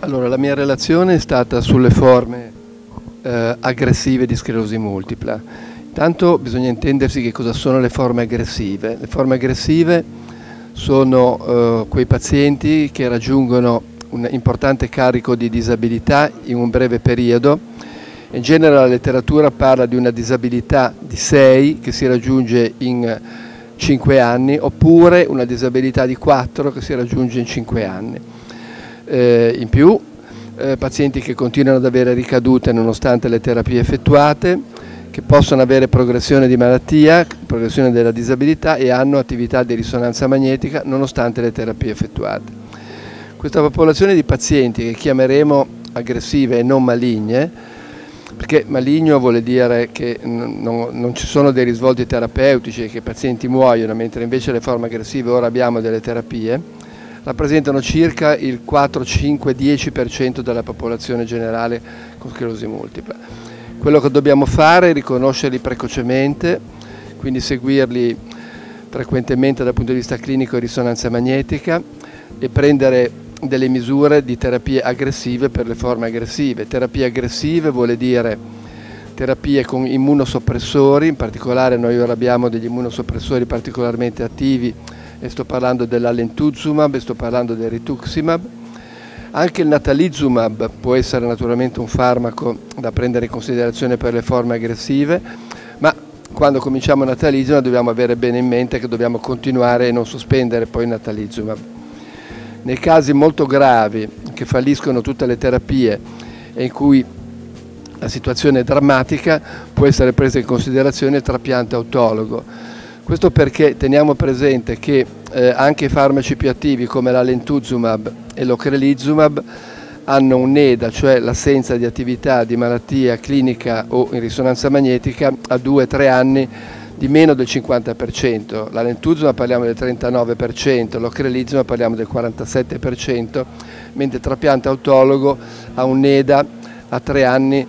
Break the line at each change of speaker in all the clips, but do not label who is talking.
Allora, la mia relazione è stata sulle forme eh, aggressive di sclerosi multipla. Intanto bisogna intendersi che cosa sono le forme aggressive. Le forme aggressive sono eh, quei pazienti che raggiungono un importante carico di disabilità in un breve periodo. In genere la letteratura parla di una disabilità di 6 che si raggiunge in 5 anni oppure una disabilità di 4 che si raggiunge in 5 anni. Eh, in più eh, pazienti che continuano ad avere ricadute nonostante le terapie effettuate, che possono avere progressione di malattia, progressione della disabilità e hanno attività di risonanza magnetica nonostante le terapie effettuate. Questa popolazione di pazienti che chiameremo aggressive e non maligne, perché maligno vuole dire che non, non, ci sono dei risvolti terapeutici e che i pazienti muoiono, mentre invece le forme aggressive ora abbiamo delle terapie, rappresentano circa il 4, 5, 10% della popolazione generale con sclerosi multipla. Quello che dobbiamo fare è riconoscerli precocemente, quindi seguirli frequentemente dal punto di vista clinico e risonanza magnetica e prendere delle misure di terapie aggressive per le forme aggressive. Terapie aggressive vuole dire terapie con immunosoppressori, in particolare noi ora abbiamo degli immunosoppressori particolarmente attivi e sto parlando dell'alentuzumab sto parlando del rituximab. Anche il natalizumab può essere naturalmente un farmaco da prendere in considerazione per le forme aggressive, ma quando cominciamo il natalizumab dobbiamo avere bene in mente che dobbiamo continuare e non sospendere poi il natalizumab. Nei casi molto gravi che falliscono tutte le terapie e in cui la situazione è drammatica può essere presa in considerazione il trapiante autologo. Questo perché teniamo presente che eh, anche i farmaci più attivi come la lentuzumab e l'ocrelizumab hanno un NEDA, cioè l'assenza di attività di malattia clinica o in risonanza magnetica a 2-3 anni di meno del 50%. La lentuzumab parliamo del 39%, l'ocrelizumab parliamo del 47%, mentre trapiante autologo ha un NEDA a 3 anni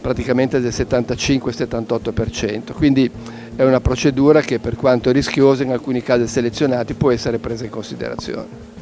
praticamente del 75-78%. Quindi è una procedura che per quanto rischiosa in alcuni casi selezionati può essere presa in considerazione.